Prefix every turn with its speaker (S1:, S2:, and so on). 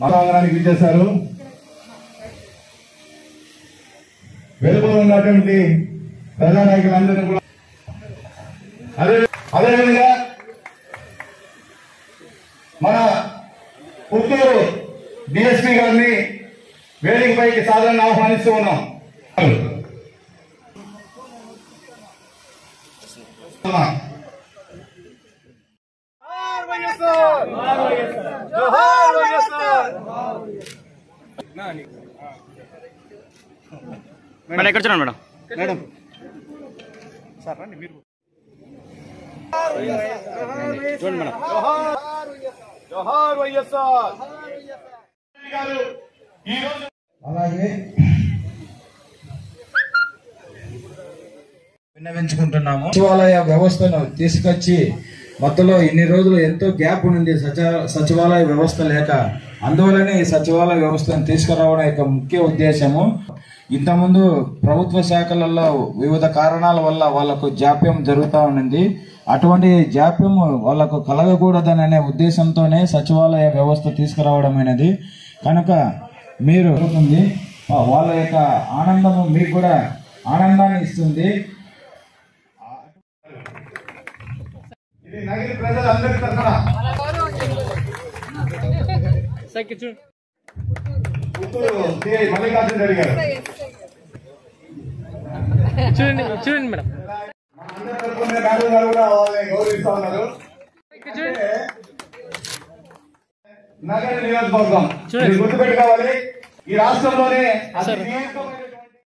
S1: కార్యక్రమానికి ఇచ్చేశారు వెలుగులో ఉన్నటువంటి ప్రజానాయకులందరినీ కూడా అదే అదేవిధంగా మన పుత్తూరు డిఎస్పీ గారిని వేదికపైకి సాధారణ ఆహ్వానిస్తూ ఉన్నాం.
S2: మేడం. ఎక్కడ చూడండి మేడం? చూడండి మేడం.
S3: అలాగే విన్నవించుకుంటున్నాము. సచివాలయ వ్యవస్థను తీసుకొచ్చి మధ్యలో ఇన్ని రోజులు ఎంతో గ్యాప్ ఉంది సచ సచివాలయ వ్యవస్థ లేక అందువలనే ఈ సచివాలయ వ్యవస్థను తీసుకురావడం యొక్క ముఖ్య ఉద్దేశము. ఇంతకుముందు ప్రభుత్వ శాఖలలో వివిధ కారణాల వల్ల వాళ్ళకు జాప్యం జరుగుతూ ఉన్నది అటువంటి జాప్యం వాళ్ళకు కలగకూడదని అనే ఉద్దేశంతోనే సచివాలయ వ్యవస్థ తీసుకురావడం అనేది కనుక మీరు ఉంటుంది వాళ్ళ యొక్క ఆనందము మీకు కూడా ఆనందాన్ని ఇస్తుంది.
S1: ఇది నగిరి ప్రజలందరి తరఫున పుత్తూరు సిఐ మల్లికార్జున రెడ్డి గారు
S2: చూడండి చూడండి మేడం
S1: అందరి తరఫున మేడం గారు వాళ్ళని గౌరవిస్తా ఉన్నారు నగర నియోజకవర్గం.
S2: చూడండి.
S1: గుర్తుపెట్టుకోవాలి ఈ రాష్ట్రంలోనే